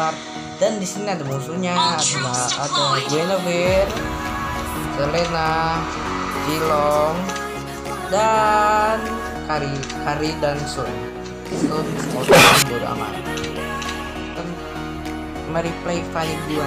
bakar dan di sini ada musuhnya ada ada Guinevere Selena Jilong dan Kari Kari dan Sun. Sun musuh bodo amat dan play file dua.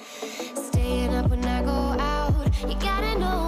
Staying up when I go out, you gotta know